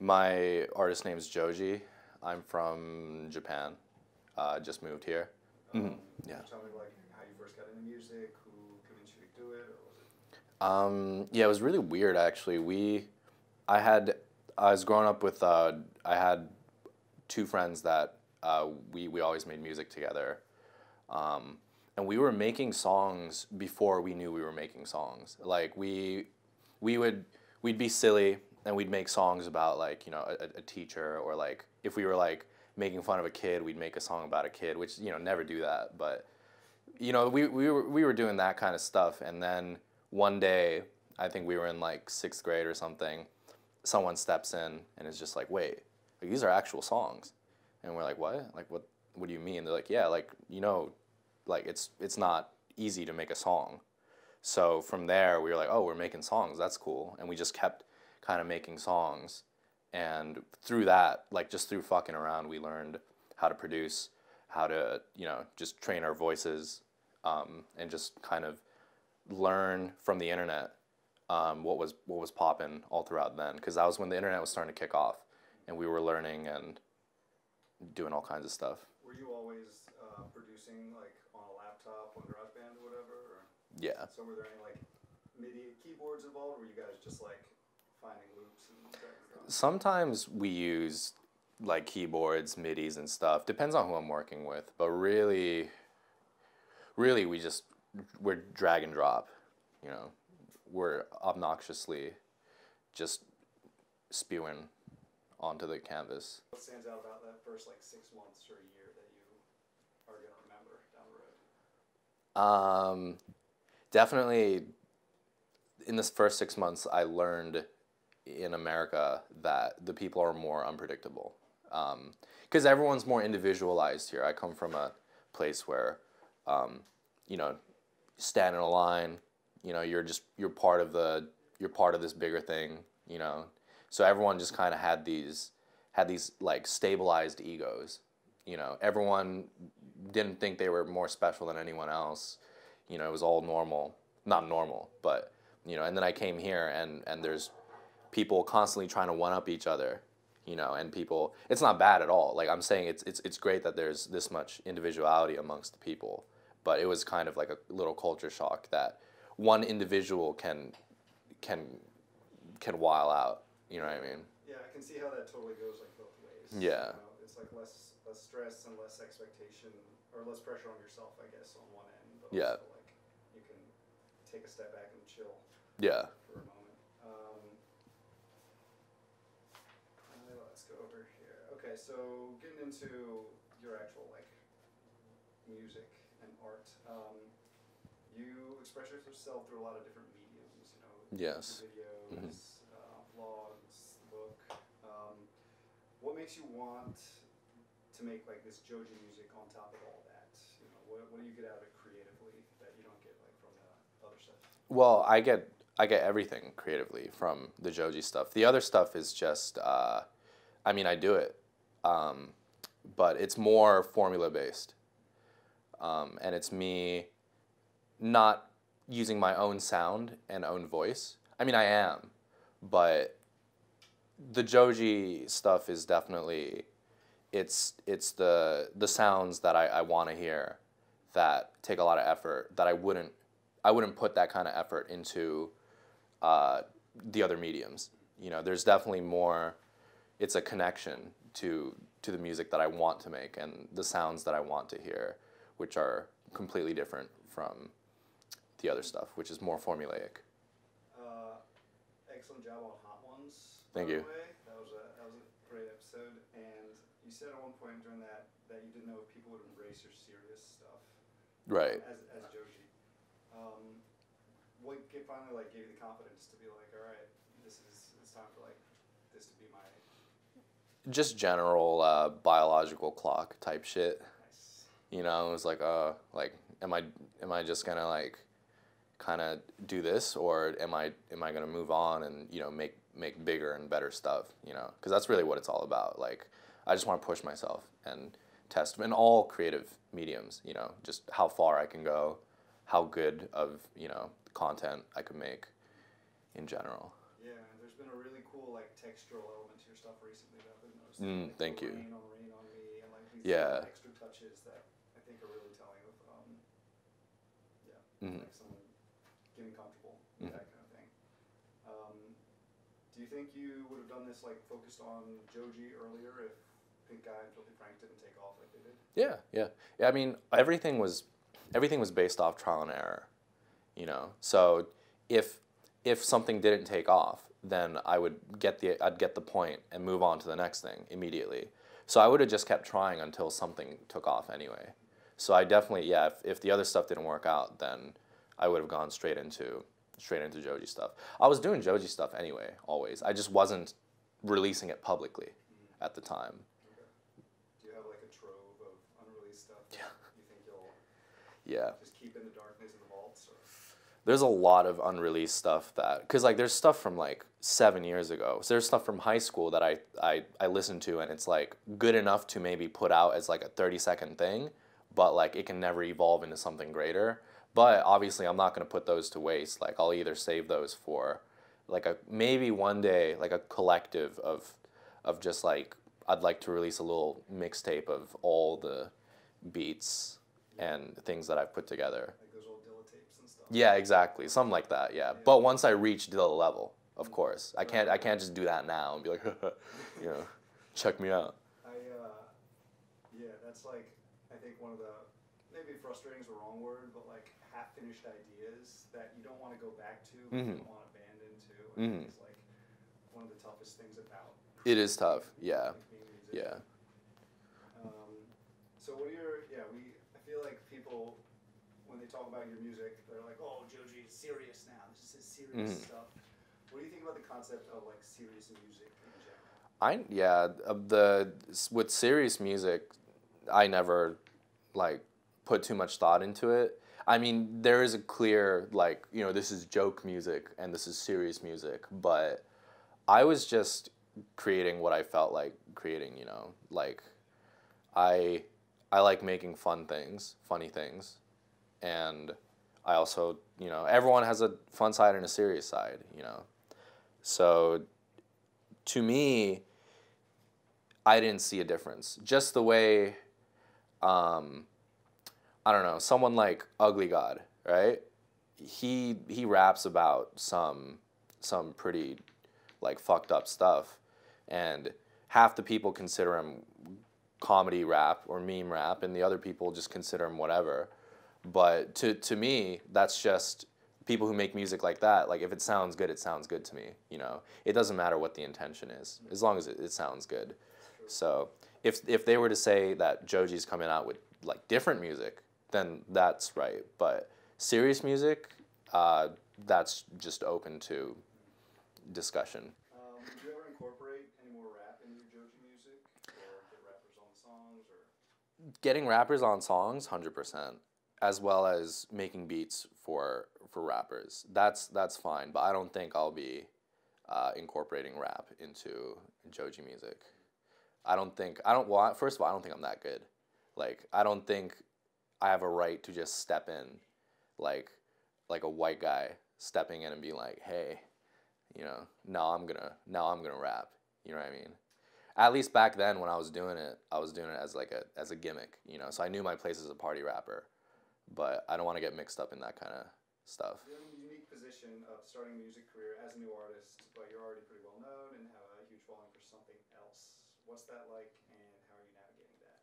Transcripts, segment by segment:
My artist name is Joji. I'm from Japan. Uh, just moved here. Um, Mhm, yeah. you Tell me like how you first got into music, who convinced you to do it, or was it? Um, yeah, it was really weird actually. We, I had, I was growing up with, uh, I had two friends that uh, we we always made music together, um, and we were making songs before we knew we were making songs. Like we, we would we'd be silly and we'd make songs about like you know a, a teacher or like if we were like making fun of a kid, we'd make a song about a kid, which you know never do that, but you know, we, we, were, we were doing that kind of stuff. And then one day, I think we were in like sixth grade or something, someone steps in and is just like, wait, like, these are actual songs. And we're like, what? Like, what, what do you mean? They're like, yeah, like, you know, like it's, it's not easy to make a song. So from there, we were like, oh, we're making songs. That's cool. And we just kept kind of making songs. And through that, like just through fucking around, we learned how to produce, how to, you know, just train our voices, um, and just kind of learn from the internet um, what was what was popping all throughout then, because that was when the internet was starting to kick off, and we were learning and doing all kinds of stuff. Were you always uh, producing like on a laptop on GarageBand or whatever? Or? Yeah. So were there any like MIDI keyboards involved? Or were you guys just like finding loops and? Sometimes we use like keyboards, MIDIs, and stuff. Depends on who I'm working with, but really, really, we just we're drag and drop. You know, we're obnoxiously just spewing onto the canvas. What stands out about that first like six months or a year that you are gonna remember down the road? Um, definitely, in this first six months, I learned in America that the people are more unpredictable. Because everyone's more individualized here. I come from a place where, um, you know, stand in a line. You know, you're just you're part of the you're part of this bigger thing. You know, so everyone just kind of had these had these like stabilized egos. You know, everyone didn't think they were more special than anyone else. You know, it was all normal. Not normal, but you know. And then I came here, and and there's people constantly trying to one up each other. You know, and people. It's not bad at all. Like I'm saying, it's it's it's great that there's this much individuality amongst the people. But it was kind of like a little culture shock that one individual can can can while out. You know what I mean? Yeah, I can see how that totally goes like both ways. Yeah. You know, it's like less less stress and less expectation or less pressure on yourself, I guess, on one end. But Yeah. also like you can take a step back and chill Yeah. for a moment. Um, uh, let's go over here. Okay, so getting into your actual like music and art, um, you express yourself through a lot of different mediums. You know, Yes. videos, uh, vlogs, book. Um, what makes you want to make like this Joji music on top of all that? You know, what, what do you get out of it creatively that you don't get like from the other stuff? Well, I get I get everything creatively from the Joji stuff. The other stuff is just, uh, I mean, I do it, um, but it's more formula based, um, and it's me not using my own sound and own voice. I mean, I am, but the Joji stuff is definitely it's it's the the sounds that I, I want to hear that take a lot of effort that I wouldn't I wouldn't put that kind of effort into uh, the other mediums. You know, there's definitely more. It's a connection to to the music that I want to make and the sounds that I want to hear, which are completely different from the other stuff, which is more formulaic. Uh, excellent job on Hot Ones. Thank you. That was a that was a great episode, and you said at one point during that that you didn't know if people would embrace your serious stuff Right. as as Joji. Um, what finally like gave you the confidence to be like, all right, this is it's time for like this to be my Just general uh, biological clock type shit. nice. You know, it was like, uh, like, am I am I just gonna like kind of do this, or am I am I gonna move on and you know make make bigger and better stuff? You know, because that's really what it's all about. Like, I just want to push myself and test in all creative mediums. You know, just how far I can go, how good of you know content I could make in general. Yeah, there's been a really cool like textural element to your stuff recently that I've been noticing. Mm, thank you. Rain on rain on me, and like these Yeah. extra touches that I think are really telling of um, yeah, like someone getting comfortable with Mhm. that kind of thing. Um, do you think you would have done this like focused on Joji earlier if Pink Guy and Filthy Frank didn't take off like they did? Yeah, yeah, yeah. I mean, everything was everything was based off trial and error, you know. So if if something didn't take off, then I would get the I'd get the point and move on to the next thing immediately. So I would have just kept trying until something took off anyway. So I definitely yeah. If, if the other stuff didn't work out, then I would have gone straight into straight into Joji stuff. I was doing Joji stuff anyway, always. I just wasn't releasing it publicly mm-hmm. at the time. Do you have like a trove of unreleased stuff? Yeah. You think you'll Yeah. just keep in the darkness in the vaults? Or? There's a lot of unreleased stuff that because like there's stuff from like seven years ago. So there's stuff from high school that I, I i listened to and it's like good enough to maybe put out as like a 30 second thing but like it can never evolve into something greater. But obviously i'm not going to put those to waste. Like i'll either save those for like a maybe one day like a collective of of just like i'd like to release a little mixtape of all the beats and things that i've put together Like those old Dilla tapes and stuff? Yeah, exactly. Something like that. Yeah. But once I reach the level, of course, I can't. I can't just do that now and be like, you know, check me out. I, uh, yeah, that's like, I think one of the, maybe frustrating is the wrong word, but like half finished ideas that you don't want to go back to, but you Mhm. don't want to abandon to. I Mhm. think is like one of the toughest things about It is tough. Yeah. like, being a musician. Yeah. Um, so what are your, yeah, we, I feel like people, when they talk about your music, they're like, oh, Joji is serious now. This is serious Mhm. stuff. What do you think about the concept of like serious music in general? I yeah. The with serious music, I never like put too much thought into it. I mean, there is a clear like you know this is joke music and this is serious music, but I was just creating what I felt like creating. You know, like I I like making fun things, funny things, and I also you know everyone has a fun side and a serious side. You know, so to me, I didn't see a difference. Just the way, um, I don't know, someone like Ugly God, right? He he raps about some some pretty like fucked up stuff, and half the people consider him comedy rap or meme rap, and the other people just consider him whatever. But to to me, that's just people who make music like that. Like if it sounds good, it sounds good to me. You know, it doesn't matter what the intention is, as long as it, it sounds good. So if if they were to say that Joji's coming out with like different music, then that's right. But serious music, uh, that's just open to discussion. Um, you ever incorporate any more rap into your Joji music, or get rappers on songs, or Getting rappers on songs, hundred percent, as well as making beats for for rappers. That's that's fine. But I don't think I'll be uh, incorporating rap into Joji music. I don't think I don't. Well, first of all, I don't think I'm that good. Like I don't think I have a right to just step in, like like a white guy stepping in and being like, hey, you know, now I'm gonna now I'm gonna rap. You know what I mean? At least back then when I was doing it, I was doing it as like a as a gimmick. You know, so I knew my place as a party rapper, but I don't want to get mixed up in that kind of stuff. you're in the unique position of starting a music career as a new artist, but you're already pretty well known and have a huge following for something else. What's that like, and how are you navigating that?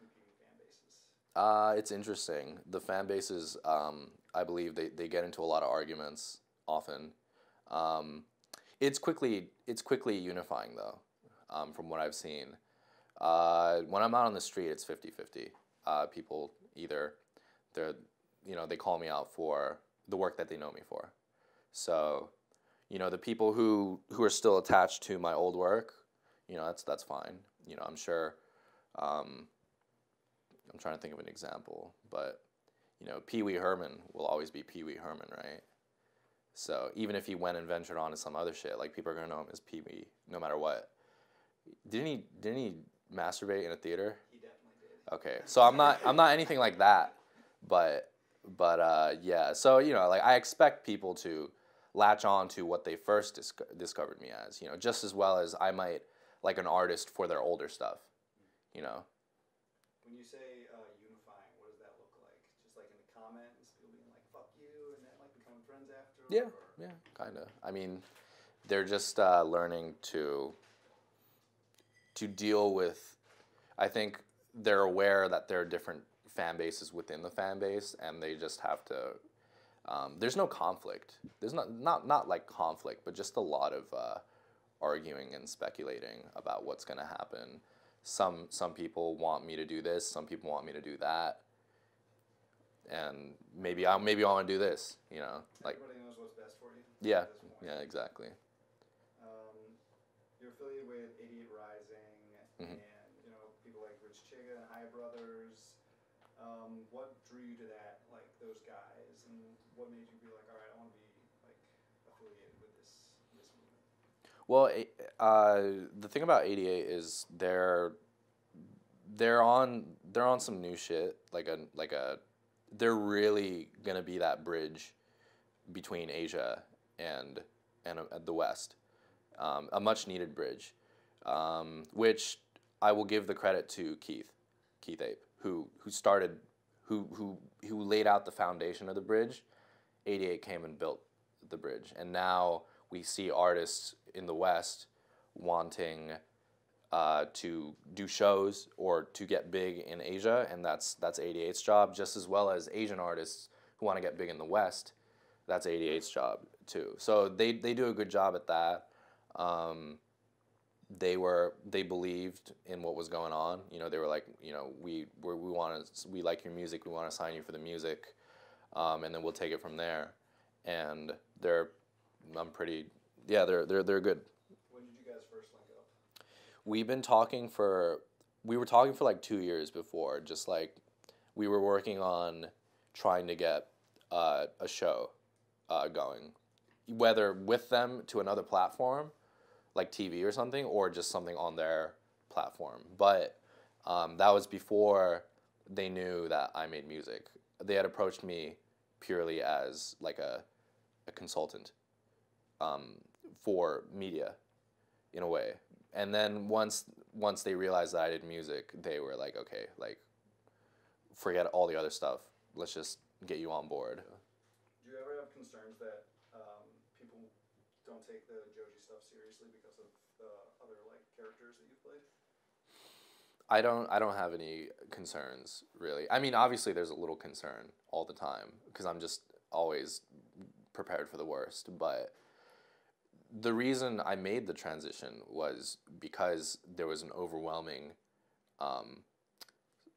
Competing fan bases. Uh, it's interesting. The fan bases, um, I believe, they, they get into a lot of arguments often. Um, it's quickly it's quickly unifying though, um, from what I've seen. Uh, when I'm out on the street, it's 50-50. Uh, people either they're you know they call me out for the work that they know me for. So, you know, the people who who are still attached to my old work, you know, that's that's fine. You know, I'm sure. Um, I'm trying to think of an example, but you know, Pee Wee Herman will always be Pee Wee Herman, right? So even if he went and ventured on to some other shit, like people are gonna know him as Pee Wee, no matter what. Didn't he? Didn't he masturbate in a theater? He definitely did. Okay, so I'm not I'm not anything like that, but but uh, yeah. So you know, like I expect people to latch on to what they first dis- discovered me as. You know, just as well as I might like an artist for their older stuff, you know. When you say uh, unifying, what does that look like? Just like in the comments, people being like "fuck you" and then like becoming friends after. Yeah, or- yeah, kind of. I mean, they're just uh, learning to to deal with. I think they're aware that there are different fan bases within the fan base, and they just have to. Um, there's no conflict. There's not not not like conflict, but just a lot of uh, arguing and speculating about what's gonna happen. Some some people want me to do this. Some people want me to do that. And maybe I maybe I want to do this. You know, like Everybody knows what's best for you. yeah, at this point. yeah, exactly. Um, you're affiliated with 88rising Mhm. and you know people like Rich Chigga and Higher Brothers. Um, what drew you to that, like those guys, and what made you be like, all right, I want to be like affiliated with this this movement? Well, uh, the thing about 88 is they're they're on they're on some new shit like a like a they're really gonna be that bridge between Asia and and uh, the West, um, a much needed bridge, um, which I will give the credit to Keith, Keith Ape, who who started, who who who laid out the foundation of the bridge. 88 came and built the bridge, and now we see artists in the West wanting uh, to do shows or to get big in Asia, and that's that's 88's job, just as well as Asian artists who want to get big in the West. That's 88's job too. So they they do a good job at that. Um, they were they believed in what was going on. You know, they were like, you know, we we we want to we like your music. We want to sign you for the music, um, and then we'll take it from there. And they're, I'm pretty, yeah, they're they're they're good. When did you guys first link up? We've been talking for we were talking for like two years before. Just like we were working on trying to get uh, a show uh, going, whether with them to another platform, like TV or something, or just something on their platform. But um, that was before they knew that I made music. They had approached me purely as like a, a consultant um, for media, in a way. And then once once they realized that I did music, they were like, okay, like forget all the other stuff. Let's just get you on board. Do you ever have concerns that um, people don't take the Joji stuff seriously because of the other like characters that you've played? I don't I don't have any concerns really. I mean, obviously there's a little concern all the time because I'm just always prepared for the worst, but the reason I made the transition was because there was an overwhelming um,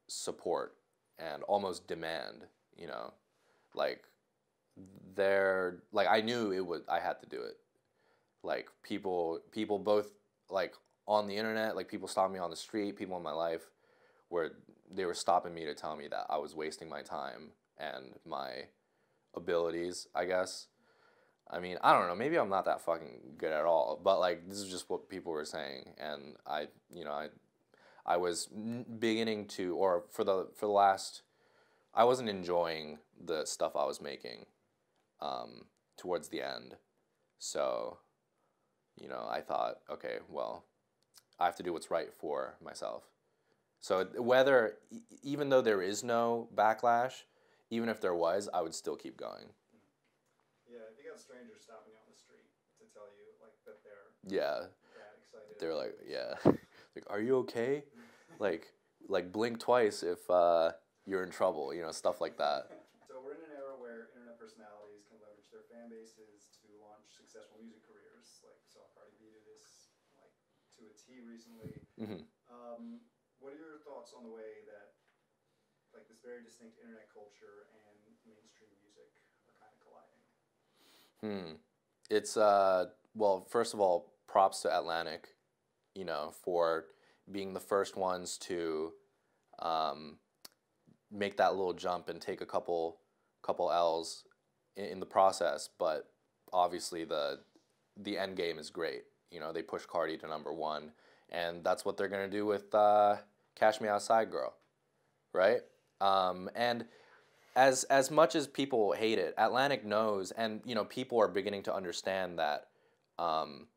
support and almost demand, you know, like there like I knew it would I had to do it. Like people people both like on the internet, like people stopped me on the street, people in my life where they were stopping me to tell me that I was wasting my time and my abilities, I guess. I mean, I don't know, maybe I'm not that fucking good at all, but like this is just what people were saying and I, you know, I I was beginning to or for the for the last I wasn't enjoying the stuff I was making um, towards the end. So, you know, I thought, okay, well, I have to do what's right for myself. So whether, even though there is no backlash, even if there was, I would still keep going. Yeah, if you got strangers stopping you on the street to tell you like that they're Yeah, that excited. they're like, yeah, like, are you okay? Like, like blink twice if uh, you're in trouble. You know, stuff like that. So we're in an era where internet personalities can leverage their fan bases to launch successful music careers. Like saw Cardi B do this like to a T recently. hmm Um, what are your thoughts on the way that like this very distinct internet culture and mainstream music are kind of colliding? Hmm. It's uh well, first of all, props to Atlantic, you know, for being the first ones to um, make that little jump and take a couple couple L's in, in the process. But obviously, the the end game is great. You know, they push Cardi to number one, and that's what they're gonna do with uh, "Cash Me Outside, Girl," right? Um, and as as much as people hate it, Atlantic knows, and you know, people are beginning to understand that um,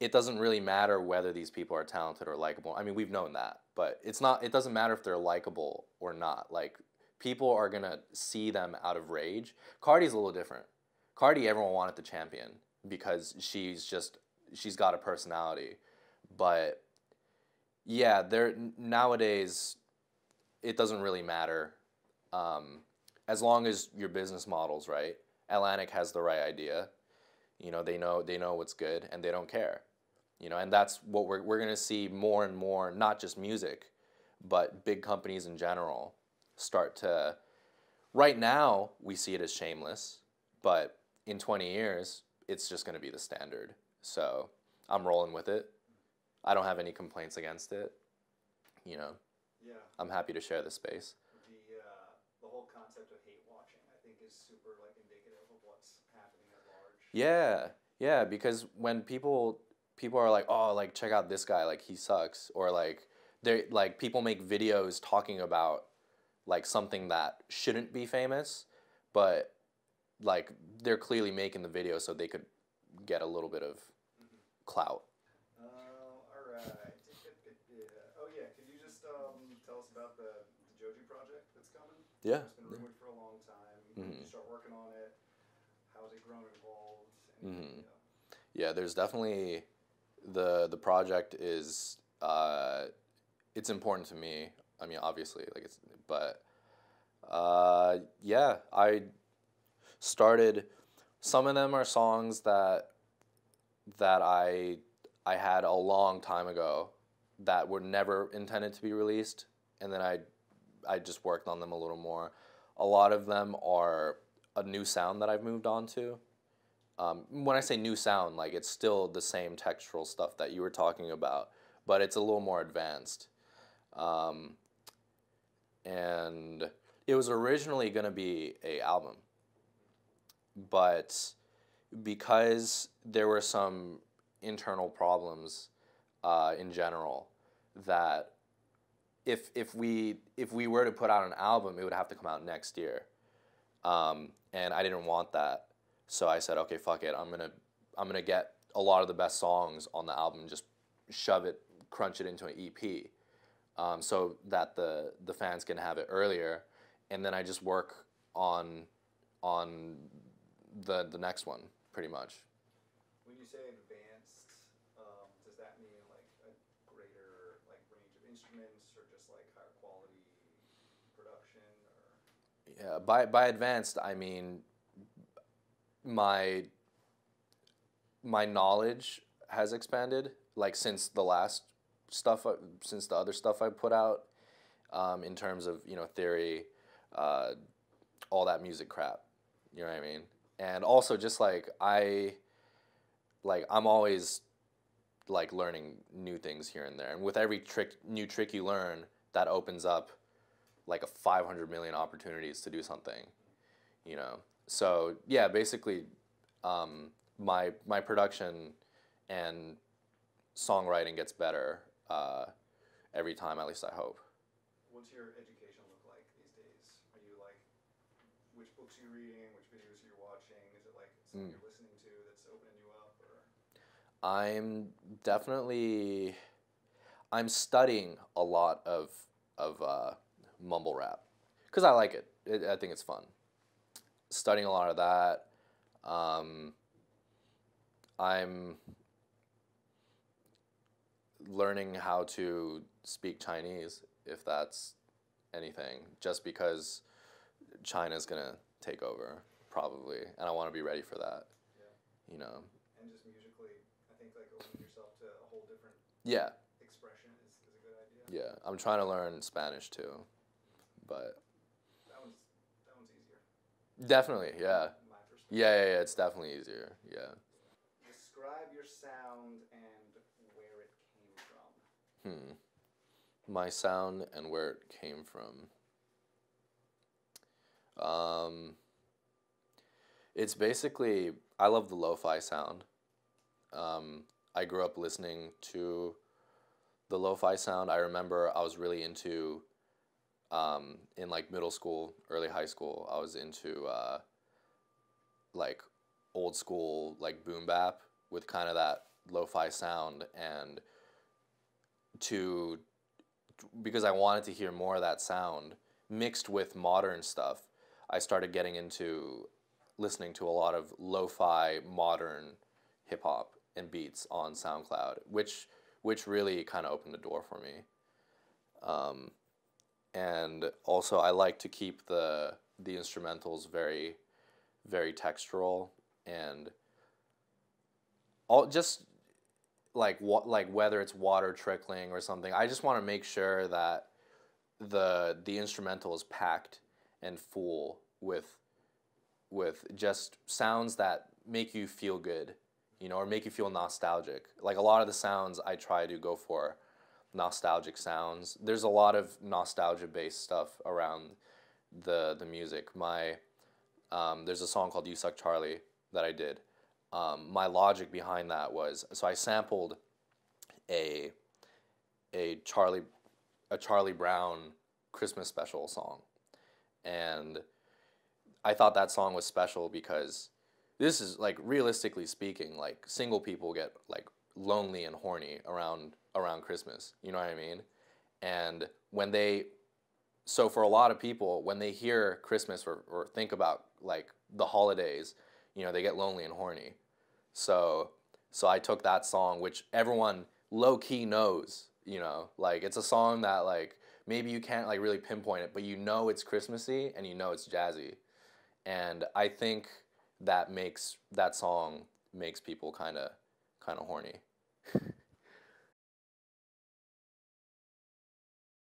it doesn't really matter whether these people are talented or likable. I mean, we've known that, but it's not. It doesn't matter if they're likable or not. Like people are gonna see them out of rage. Cardi's a little different. Cardi, everyone wanted the champion because she's just she's got a personality, but yeah, there nowadays it doesn't really matter um, as long as your business model's right. Atlantic has the right idea. You know, they know they know what's good and they don't care. You know, and that's what we're we're gonna see more and more, not just music, but big companies in general start to right now we see it as shameless, but in 20 years it's just gonna be the standard. So I'm rolling with it. I don't have any complaints against it. You know, Yeah. I'm happy to share the space. The uh, the whole concept of hate watching, I think, is super like indicative of what's happening at large. Yeah, yeah, because when people people are like, oh, like check out this guy, like he sucks, or like they like people make videos talking about like something that shouldn't be famous, but like they're clearly making the video so they could get a little bit of clout. Uh, all right. Yeah. Oh yeah. Could you just um, tell us about the, the Joji project that's coming? Yeah. It's been rumored for a long time. Mhm. Did you start working on it? How's it grown and evolved? Anything, Mhm. Yeah, there's definitely the the project is uh, it's important to me. I mean, obviously, like it's but uh, yeah, I started. Some of them are songs that that I I had a long time ago that were never intended to be released, and then I I just worked on them a little more. A lot of them are a new sound that I've moved on to. Um, when I say new sound, like it's still the same textural stuff that you were talking about, but it's a little more advanced. Um, and it was originally going to be a album, but because there were some internal problems uh, in general that if if we if we were to put out an album, it would have to come out next year, um, and I didn't want that. So I said, okay, fuck it. I'm gonna I'm gonna get a lot of the best songs on the album, just shove it, crunch it into an EP, um, so that the the fans can have it earlier, and then I just work on on the the next one pretty much. When you say advanced, um, does that mean like a greater like range of instruments, or just like higher quality production, or? Yeah, by by advanced I mean my my knowledge has expanded like since the last stuff since the other stuff I put out um, in terms of you know theory uh, all that music crap. You know what I mean and also just like I like I'm always like learning new things here and there and with every trick new trick you learn that opens up like a 500 million opportunities to do something you know so yeah basically um, my my production and songwriting gets better uh, every time at least i hope what's your education look like these days? Are you like, which books are you reading? Which videos are you watching? Is it like something Mm. you're listening to that's opening you up, or? I'm definitely i'm studying a lot of of uh, mumble rap. Because i like it. it i think it's fun. Studying a lot of that. Um, i'm learning how to speak Chinese, if that's anything, just because China's gonna take over probably, and I want to be ready for that. Yeah. You know. and just musically, I think like opening yourself to a whole different Yeah, expression is, is a good idea. yeah. I'm trying to learn Spanish too, but That one's that one's easier. definitely, yeah, yeah, yeah. yeah it's definitely easier. Yeah. Describe your sound and where it came from. Hmm. My sound and where it came from. Um, it's basically I love the lo-fi sound. Um, I grew up listening to the lo-fi sound. I remember I was really into um, in like middle school, early high school. I was into uh, like old school like boom bap with kind of that lo-fi sound and to because I wanted to hear more of that sound mixed with modern stuff. I started getting into listening to a lot of lo-fi modern hip hop and beats on SoundCloud, which which really kind of opened the door for me. Um, and also, I like to keep the the instrumentals very, very textural and all just like what like whether it's water trickling or something. I just want to make sure that the the instrumental is packed and full with with just sounds that make you feel good, you know, or make you feel nostalgic. Like a lot of the sounds I try to go for nostalgic sounds. There's a lot of nostalgia based stuff around the the music. My um, there's a song called "You Suck Charlie" that I did. Um, my logic behind that was so I sampled a a Charlie a Charlie Brown Christmas special song, and I thought that song was special because this is like realistically speaking, like single people get like lonely and horny around around Christmas. You know what I mean? And when they so for a lot of people, when they hear Christmas or, or think about like the holidays, you know, they get lonely and horny. So so I took that song, which everyone low key knows, you know, like it's a song that like maybe you can't like really pinpoint it, but you know it's Christmassy and you know it's jazzy. And I think that makes that song makes people kind of kind of horny.